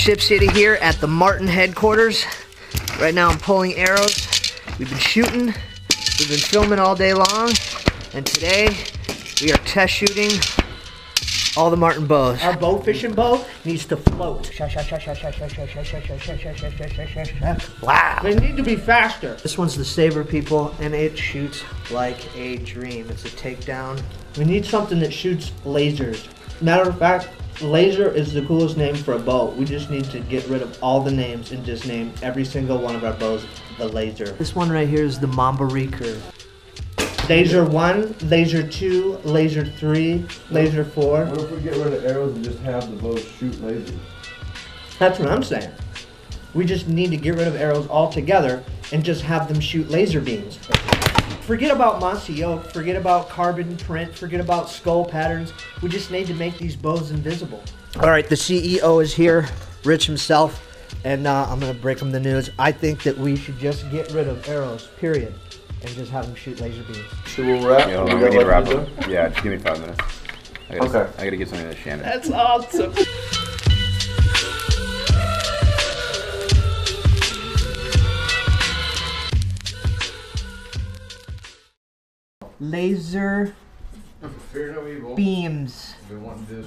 Chip City here at the Martin headquarters. Right now I'm pulling arrows. We've been shooting, we've been filming all day long, and today we are test shooting all the Martin bows. Our bow fishing bow needs to float. Wow. They need to be faster. This one's the Saber people, and it shoots like a dream. It's a takedown. We need something that shoots lasers. Matter of fact, laser is the coolest name for a bow. We just need to get rid of all the names and just name every single one of our bows the laser. This one right here is the Mamba recurve. Laser 1, Laser 2, Laser 3, Laser 4. What if we get rid of arrows and just have the bows shoot lasers? That's what I'm saying. We just need to get rid of arrows altogether and just have them shoot laser beams. Forget about mossy oak, forget about carbon print, forget about skull patterns. We just need to make these bows invisible. All right, the CEO is here, Rich himself, and uh, I'm gonna break him the news. I think that we should just get rid of arrows, period, and just have them shoot laser beams. So we'll wrap. Yeah, We we need to wrap like up. Yeah, just give me five minutes. I gotta, Okay. I gotta get something to Shannon. That's awesome. Laser Fear no evil. beams. We want this